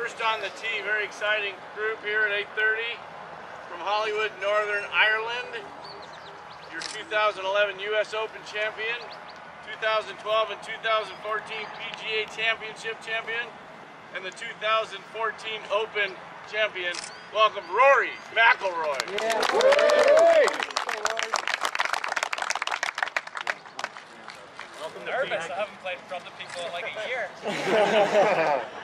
First on the tee, very exciting group here at 8.30 from Holywood, Northern Ireland. Your 2011 U.S. Open champion, 2012 and 2014 PGA Championship champion, and the 2014 Open champion. Welcome, Rory McIlroy. Yeah. I'm nervous. I haven't played in front of people in like a year.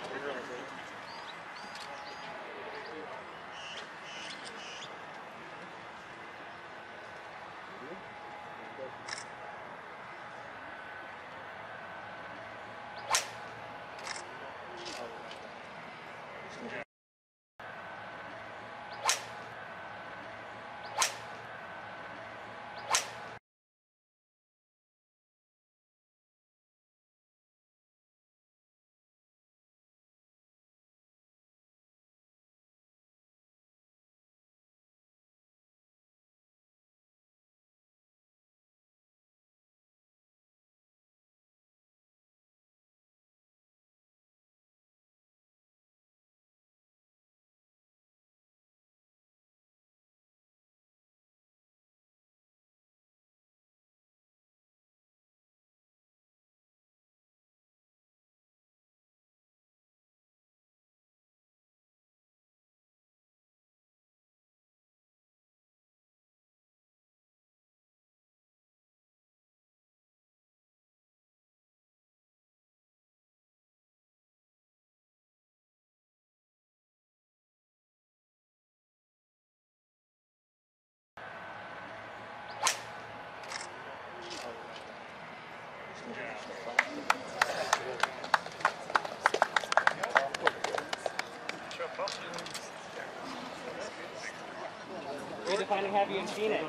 Good to finally have you in Phoenix.